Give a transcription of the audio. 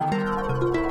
you